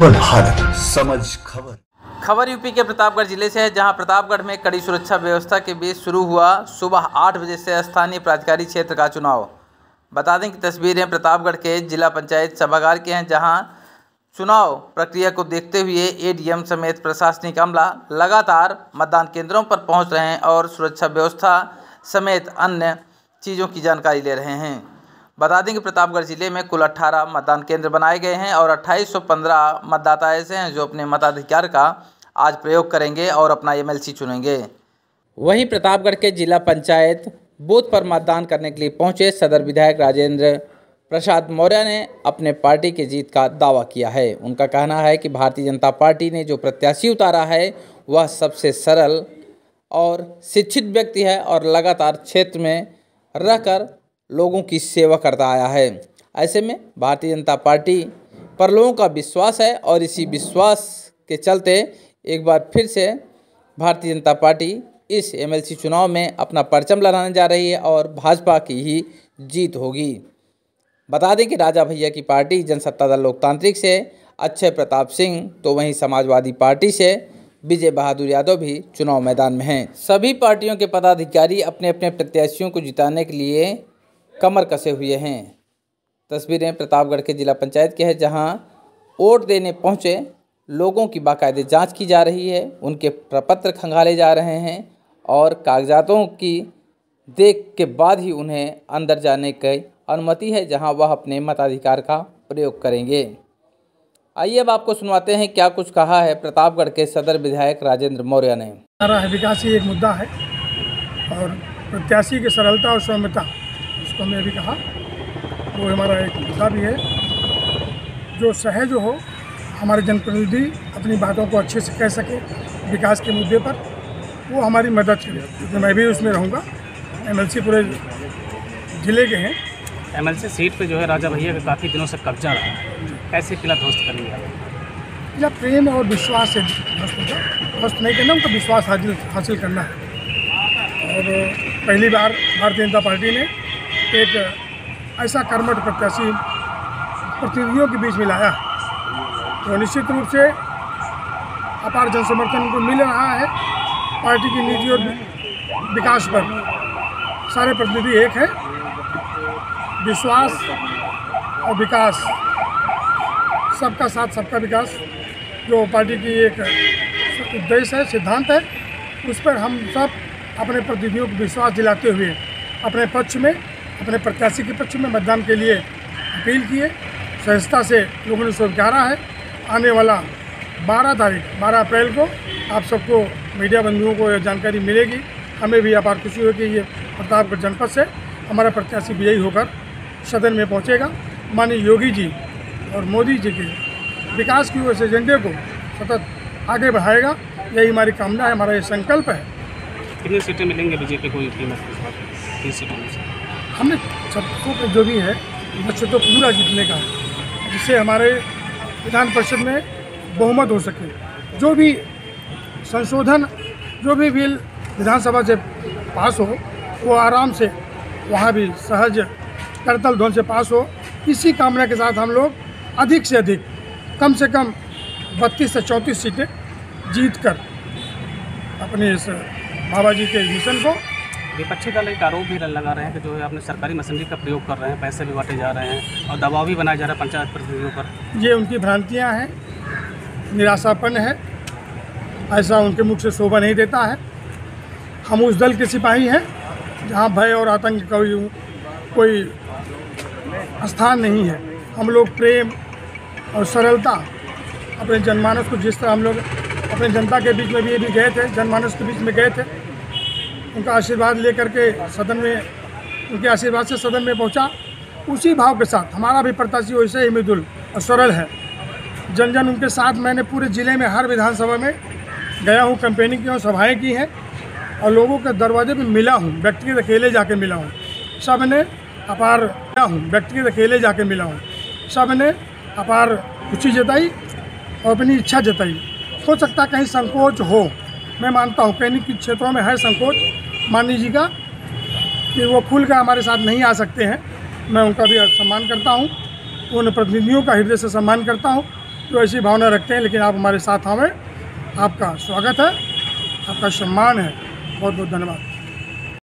भारत। समझ खबर। खबर यूपी के प्रतापगढ़ ज़िले से है जहाँ प्रतापगढ़ में कड़ी सुरक्षा व्यवस्था के बीच शुरू हुआ सुबह आठ बजे से स्थानीय प्राधिकारी क्षेत्र का चुनाव। बता दें कि तस्वीरें प्रतापगढ़ के जिला पंचायत सभागार के हैं जहाँ चुनाव प्रक्रिया को देखते हुए एडीएम समेत प्रशासनिक अमला लगातार मतदान केंद्रों पर पहुँच रहे हैं और सुरक्षा व्यवस्था समेत अन्य चीज़ों की जानकारी ले रहे हैं। बता दें कि प्रतापगढ़ ज़िले में कुल 18 मतदान केंद्र बनाए गए हैं और 2815 मतदाता ऐसे हैं जो अपने मताधिकार का आज प्रयोग करेंगे और अपना एमएलसी चुनेंगे। वहीं प्रतापगढ़ के जिला पंचायत बूथ पर मतदान करने के लिए पहुँचे सदर विधायक राजेंद्र प्रसाद मौर्य ने अपने पार्टी की जीत का दावा किया है। उनका कहना है कि भारतीय जनता पार्टी ने जो प्रत्याशी उतारा है, वह सबसे सरल और शिक्षित व्यक्ति है और लगातार क्षेत्र में रहकर लोगों की सेवा करता आया है। ऐसे में भारतीय जनता पार्टी पर लोगों का विश्वास है और इसी विश्वास के चलते एक बार फिर से भारतीय जनता पार्टी इस एमएलसी चुनाव में अपना परचम लहराने जा रही है और भाजपा की ही जीत होगी। बता दें कि राजा भैया की पार्टी जनसत्ता दल लोकतांत्रिक से, अक्षय प्रताप सिंह तो वहीं समाजवादी पार्टी से, विजय बहादुर यादव भी चुनाव मैदान में हैं। सभी पार्टियों के पदाधिकारी अपने अपने प्रत्याशियों को जिताने के लिए कमर कसे हुए हैं। तस्वीरें प्रतापगढ़ के जिला पंचायत के हैं, जहाँ वोट देने पहुँचे लोगों की बाकायदे जाँच की जा रही है, उनके प्रपत्र खंगाले जा रहे हैं और कागजातों की देख के बाद ही उन्हें अंदर जाने की अनुमति है, जहाँ वह अपने मताधिकार का प्रयोग करेंगे। आइए अब आपको सुनवाते हैं क्या कुछ कहा है प्रतापगढ़ के सदर विधायक राजेंद्र मौर्य ने। विकास एक मुद्दा है और प्रत्याशी की सरलता और सौम्यता। उसको हमने अभी कहा। वो हमारा एक मुद्दा भी है। जो सहज हो हमारे जनप्रतिनिधि अपनी बातों को अच्छे से कह सके विकास के मुद्दे पर वो हमारी मदद करे। क्योंकि मैं भी उसमें रहूँगा। एमएलसी पूरे ज़िले के हैं। एमएलसी सीट पे जो है राजा भैया का काफ़ी दिनों से कब्जा रहा है। कैसे किला ध्वस्त कर लिया? या प्रेम और विश्वास से ध्वस्त होगा। ध्वस्त नहीं करना उनका विश्वास हासिल हासिल करना है। और पहली बार भारतीय जनता पार्टी ने एक ऐसा कर्मठ प्रत्याशी प्रतिनिधियों के बीच में लाया। तो निश्चित रूप से अपार जन समर्थन उनको मिल रहा है। पार्टी की नीति और विकास पर सारे प्रतिनिधि एक हैं। विश्वास और विकास, सबका साथ, सबका विकास, जो पार्टी की एक उद्देश्य है, सिद्धांत है, उस पर हम सब अपने प्रतिनिधियों को विश्वास दिलाते हुए, अपने पक्ष में अपने प्रत्याशी के पक्ष में मतदान के लिए अपील किए सहजता से लोगों ने स्वीकारा है। आने वाला 12 तारीख 12 अप्रैल को आप सबको मीडिया बंधुओं को यह जानकारी मिलेगी। हमें भी अपार खुशी होगी ये प्रतापगढ़ जनपद से हमारा प्रत्याशी विजयी होकर सदन में पहुंचेगा। माननीय योगी जी और मोदी जी के विकास की ओर एजेंडे को सतत आगे बढ़ाएगा। यही हमारी कामना है, हमारा ये संकल्प है। कितनी सीटें मिलेंगे बीजेपी को तीन सीटों में हमने सबको पे जो भी है लक्ष्य तो पूरा जीतने का है, जिससे हमारे विधान परिषद में बहुमत हो सके। जो भी संशोधन, जो भी बिल विधानसभा से पास हो, वो आराम से वहाँ भी सहज करतल ध्वन से पास हो। इसी कामना के साथ हम लोग अधिक से अधिक, कम से कम बत्तीस से चौंतीस सीटें जीत कर अपने इस बाबा जी के मिशन को विपक्षी दल एक आरोप भी लगा रहे हैं कि जो है अपने सरकारी मशीनरी का प्रयोग कर रहे हैं, पैसे भी बांटे जा रहे हैं और दबाव भी बनाया जा रहा है पंचायत प्रतिनिधियों पर। ये उनकी भ्रांतियाँ हैं, निराशापन है, ऐसा उनके मुख से शोभा नहीं देता है। हम उस दल के सिपाही हैं, जहाँ भय और आतंक का कोई कोई स्थान नहीं है। हम लोग प्रेम और सरलता, अपने जनमानस को जिस तरह हम लोग, अपने जनता के बीच में भी ये भी गए थे, जनमानस के बीच में गए थे उनका आशीर्वाद लेकर के सदन में, उनके आशीर्वाद से सदन में पहुँचा। उसी भाव के साथ, हमारा भी प्रत्याशी वैसे ही मृदुल और सरल है। जन जन उनके साथ मैंने पूरे ज़िले में, हर विधानसभा में गया हूँ कैंपेनिंग की हूँ, सभाएँ की हैं और लोगों के दरवाजे पे मिला हूँ, व्यक्तिगत अकेले जाके मिला हूँ। सबने अपार मिला हूँ, व्यक्तिगत अकेले जाके मिला हूँ। सबने अपार खुशी जताई और अपनी इच्छा जताई। हो सकता कहीं संकोच हो, मैं मानता हूँ कहीं क्षेत्रों में है संकोच माननीय जी का कि वो खुल का हमारे साथ नहीं आ सकते हैं। मैं उनका भी सम्मान करता हूँ। उन प्रतिनिधियों का हृदय से सम्मान करता हूँ। जो ऐसी भावना रखते हैं, लेकिन आप हमारे साथ आवें। आपका स्वागत है, आपका सम्मान है। बहुत बहुत धन्यवाद।